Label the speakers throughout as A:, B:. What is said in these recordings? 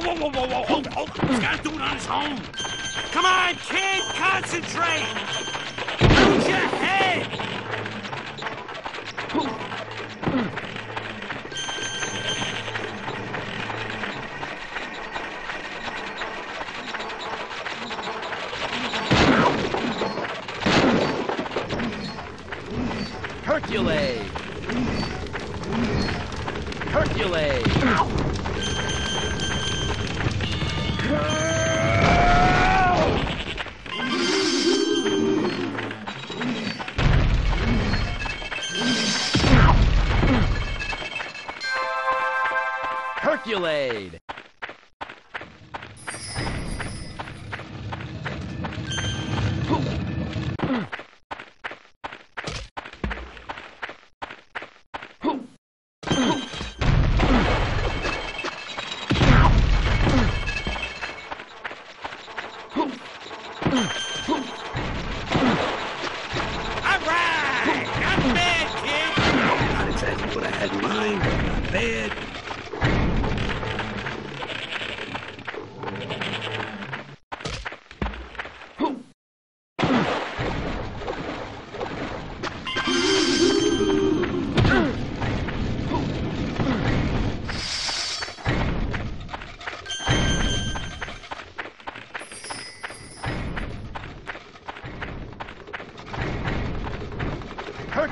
A: whoa, whoa, whoa, whoa, whoa. Hold, hold. He's got to do it on his own. Come on, kid. Concentrate. Use your head.
B: Hercules! Hercules!
A: Not exactly what I had in mind. bad.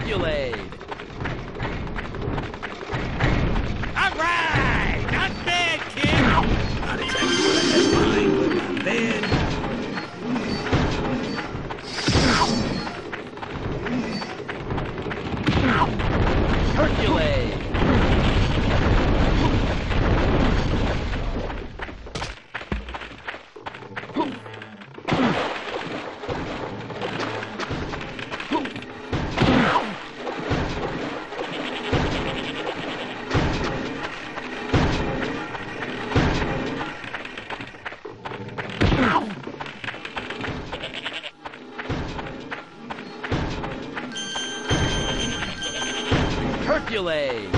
B: Herculade!
A: All right. Not bad, kid. Not exactly what I had in mind, but not bad.
B: Herculade!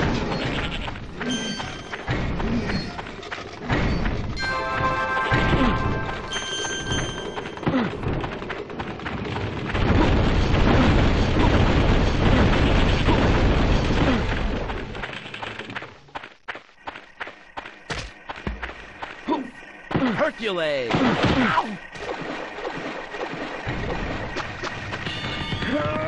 B: Herculade!
A: Nice